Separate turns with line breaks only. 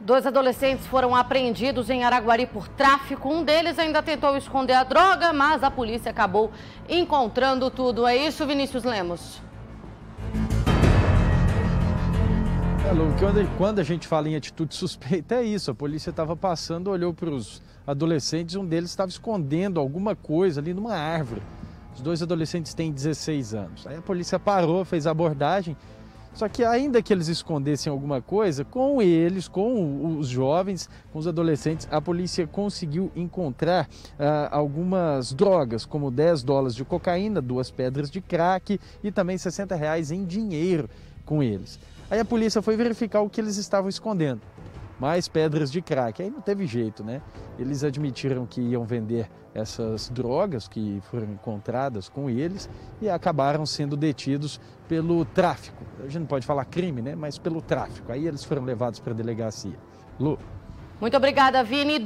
Dois adolescentes foram apreendidos em Araguari por tráfico. Um deles ainda tentou esconder a droga, mas a polícia acabou encontrando tudo. É isso, Vinícius Lemos?
É, quando a gente fala em atitude suspeita, é isso. A polícia estava passando, olhou para os adolescentes, um deles estava escondendo alguma coisa ali numa árvore. Os dois adolescentes têm 16 anos. Aí a polícia parou, fez a abordagem. Só que ainda que eles escondessem alguma coisa, com eles, com os jovens, com os adolescentes, a polícia conseguiu encontrar ah, algumas drogas, como 10 dólares de cocaína, duas pedras de crack e também 60 reais em dinheiro com eles. Aí a polícia foi verificar o que eles estavam escondendo mais pedras de crack. Aí não teve jeito, né? Eles admitiram que iam vender essas drogas que foram encontradas com eles e acabaram sendo detidos pelo tráfico. A gente não pode falar crime, né? Mas pelo tráfico. Aí eles foram levados para a delegacia. Lu.
Muito obrigada, Vini.